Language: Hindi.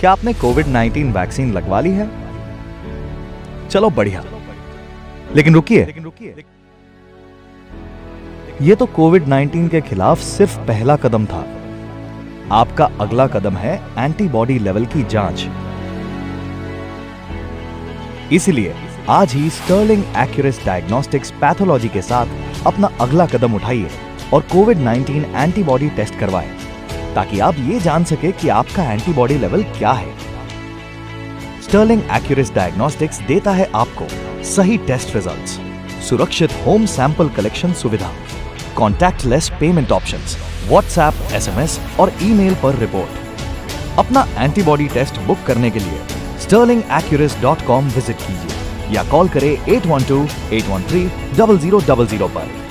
क्या आपने कोविड 19 वैक्सीन लगवा ली है? चलो, बढ़िया। लेकिन रुकिए। यह तो कोविड 19 के खिलाफ सिर्फ़ पहला कदम था। आपका अगला कदम है एंटीबॉडी लेवल की जाँच। इसलिए आज ही स्टर्लिंग एक्यूरेस डायग्नोस्टिक्स पैथोलॉजी के साथ अपना अगला कदम उठाइए और कोविड 19 एंटीबॉडी टेस्ट करवाएँ। ताकि आप ये जान सके कि आपका एंटीबॉडी लेवल क्या है। स्टर्लिंग एक्यूरेस डायग्नोस्टिक्स देता है आपको सही टेस्ट रिजल्ट्स, सुरक्षित होम सैंपल कलेक्शन सुविधा contactless payment options, WhatsApp SMS और ईमेल पर रिपोर्ट अपना एंटीबॉडी टेस्ट बुक करने के लिए sterlingaccuracy.com विज़िट कीजिए या कॉल करें 812 813 0000 पर।